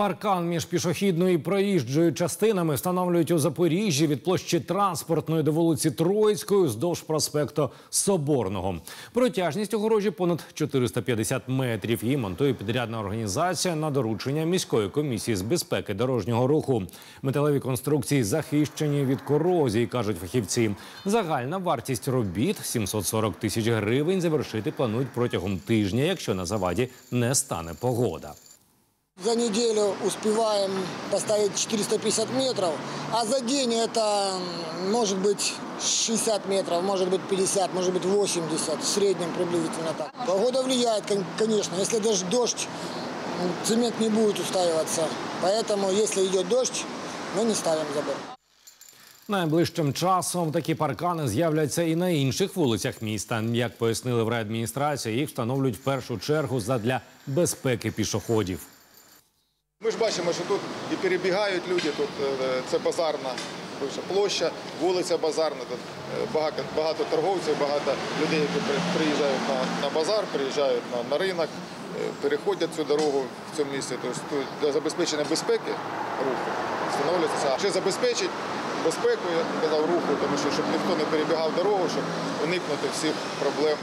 Паркан між пішохідною і проїжджою частинами встановлюють у Запоріжжі від площі транспортної до вулиці Троїцької вздовж проспекту Соборного. Протяжність огорожі понад 450 метрів. Її монтує підрядна організація на доручення міської комісії з безпеки дорожнього руху. Металеві конструкції захищені від корозії, кажуть фахівці. Загальна вартість робіт 740 тисяч гривень. Завершити планують протягом тижня, якщо на заваді не стане погода. За неделю успеваем поставить 450 метров, а за день это м, может быть 60 метров, может быть 50, может быть 80, в среднем приблизительно так. Погода влияет, кон- конечно. Если даже дождь, м, цемент не будет устаиваться. Поэтому, если идет дождь, мы не ставим забор. Найближчим часом такі паркани з'являться і на інших вулицях міста. Як пояснили в райадміністрації, їх встановлюють в першу чергу задля безпеки пішоходів. Бачимо, що тут і перебігають люди, тут е, це базарна площа, вулиця базарна, тут е, багато, багато торговців, багато людей, які приїжджають на, на базар, приїжджають на, на ринок, е, переходять цю дорогу в цьому місці. Тобто тут для забезпечення безпеки руху встановлюється. Ще забезпечить безпеку, я казав, руху, тому що щоб ніхто не перебігав дорогу, щоб уникнути всіх проблем.